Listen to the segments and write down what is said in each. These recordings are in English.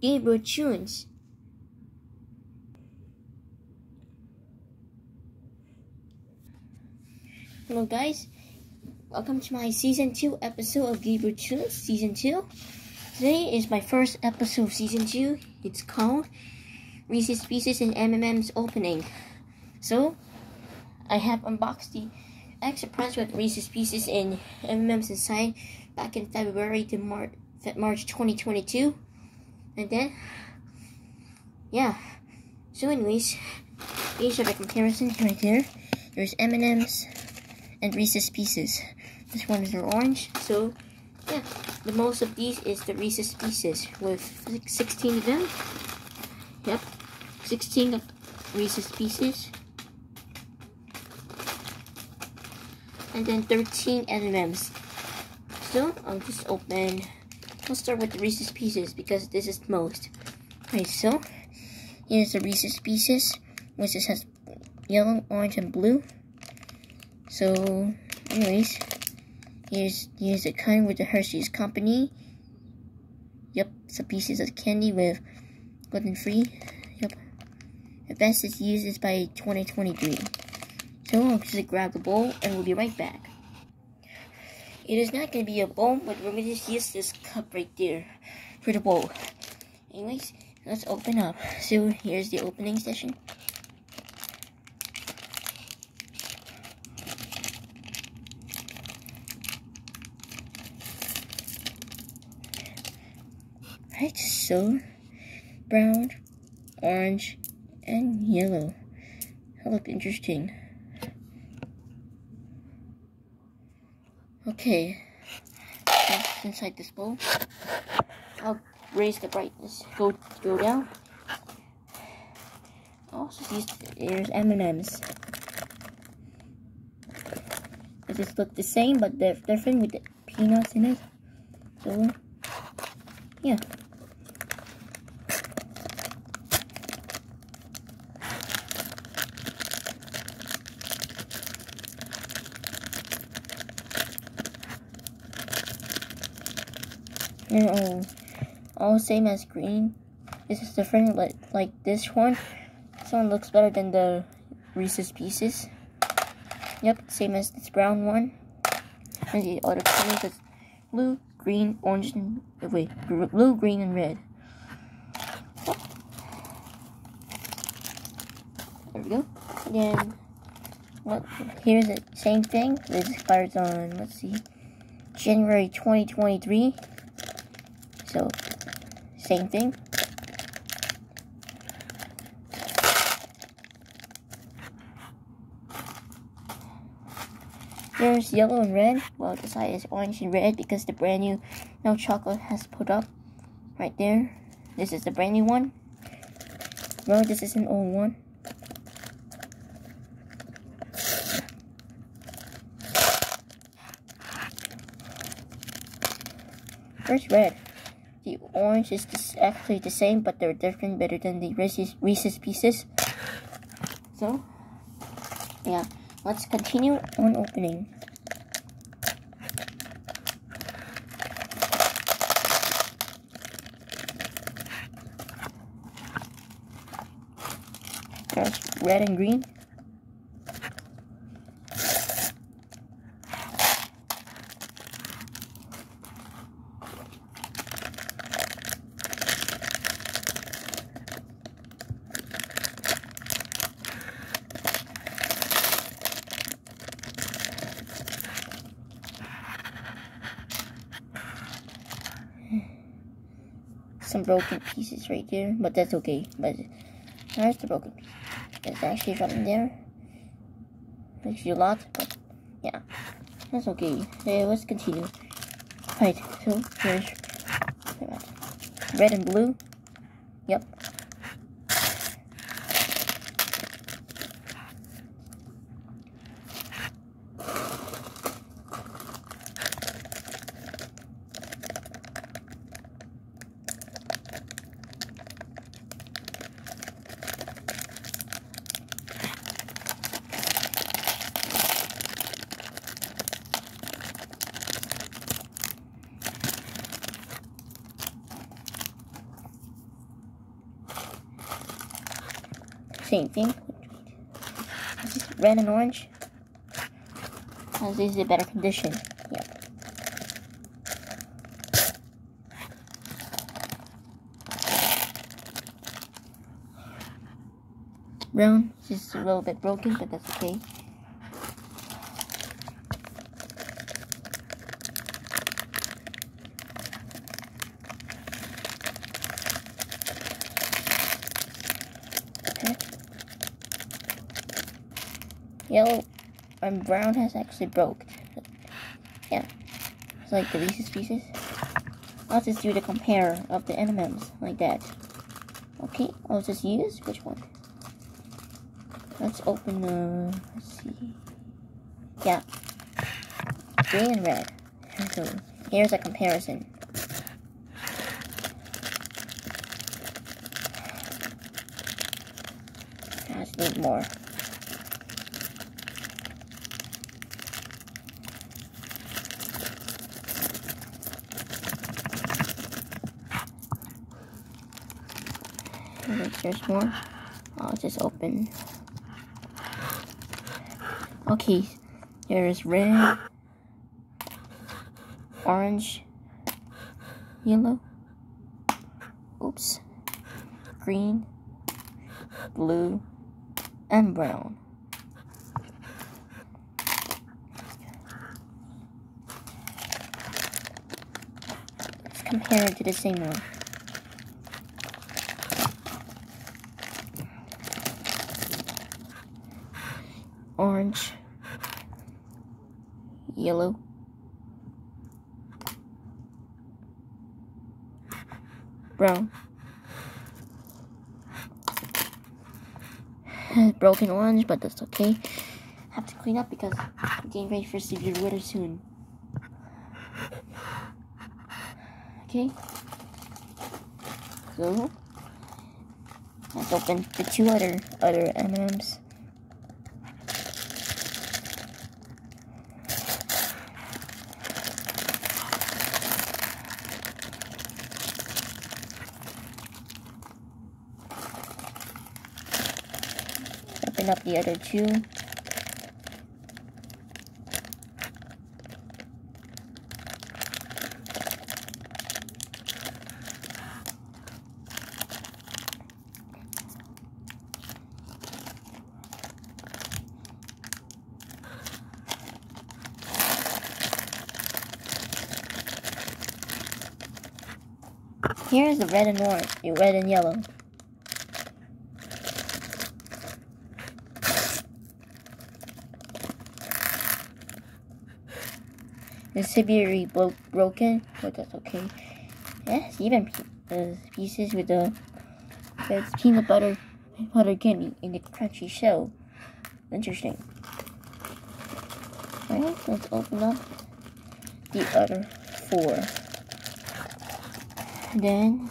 Gabriel Toons. Hello guys, welcome to my season 2 episode of Gabriel Toons, season 2. Today is my first episode of season 2. It's called Reese's Pieces and M&M's Opening. So, I have unboxed the extra surprised with Reese's Pieces and M&M's inside back in February to March, March 2022. And then, yeah. So anyways, these are the comparisons right here. There's M&M's and Reese's Pieces. This one is orange, so yeah. The most of these is the Reese's Pieces with 16 of them. Yep, 16 of Reese's Pieces. And then 13 M&M's. So, I'll just open We'll start with the Reese's Pieces because this is most. Okay, so here's the Reese's Pieces, which just has yellow, orange, and blue. So, anyways, here's here's the kind with the Hershey's Company. Yep, some pieces of candy with gluten free. Yep. The best is used is by 2023. So I'll just gonna grab the bowl and we'll be right back. It is not going to be a bowl, but we're going to just use this cup right there for the bowl. Anyways, let's open up. So here's the opening session. Right, so brown, orange, and yellow. That look interesting. Okay, inside this bowl. I'll raise the brightness. Go go down. Also, these there's M&M's. They just look the same, but they're different with the peanuts in it. So, yeah. All, all same as green. This is different, like like this one. This one looks better than the Reese's Pieces. Yep, same as this brown one. And the other colors is blue, green, orange, and wait, blue, green, and red. There we go. Then, what? Here's the same thing. This expires on let's see, January 2023. So, same thing. There's yellow and red. Well, the side is orange and red because the brand new no chocolate has put up right there. This is the brand new one. No, this is an old one. First red. Orange is actually the same, but they're different, better than the Reese's, Reese's Pieces. So, yeah, let's continue on opening. There's red and green. Some broken pieces right there, but that's okay. But there's the broken piece. It's actually from there. Actually a lot, but yeah, that's okay. Okay, let's continue. Right, so here's red and blue. Yep, same thing. This is red and orange. Oh, this is a better condition. Yep. Brown. This is a little bit broken, but that's okay. Yellow and brown has actually broke. Yeah, it's like the Reese's Pieces. I'll just do the compare of the M&Ms like that. Okay, I'll just use which one. Let's open the. Let's see. Yeah, green and red. So here's a comparison. I need more. There's more. I'll just open. Okay, there is red, orange, yellow, oops, green, blue, and brown. Let's compare it to the same one. orange, yellow, brown, broken orange, but that's okay. Have to clean up because I'm getting ready for severe weather soon. Okay. So let's open the two other other M&Ms. open up the other two. Here's the red and orange, the red and yellow. The severely bro broken, but that's okay. Yes, even the uh, pieces with the peanut butter butter candy in the crunchy shell. Interesting. Alright, let's open up the other four. then,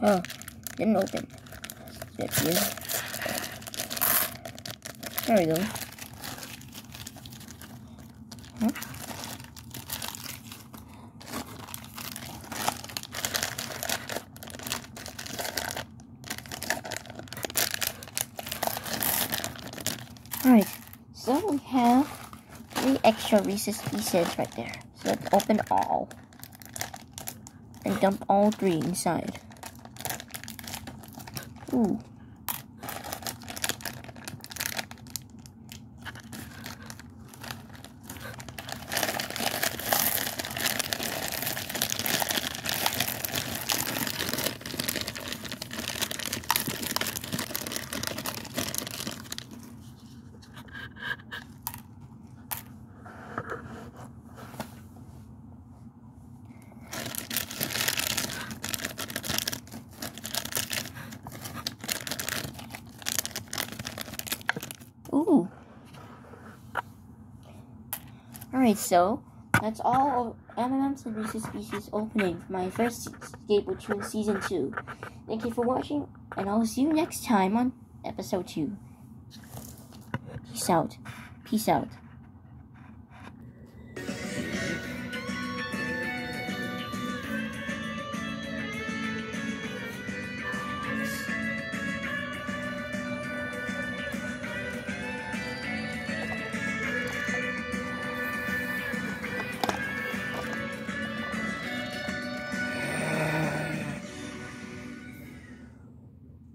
Oh, didn't open. There we go. Huh? Alright, so we have three extra Reese's Pieces right there. So let's open all. and dump all three inside. Ooh. Ooh. Alright, so that's all of M&M's and Reese's opening for my first Skateboard Tune Season 2. Thank you for watching, and I'll see you next time on Episode 2. Peace out. Peace out.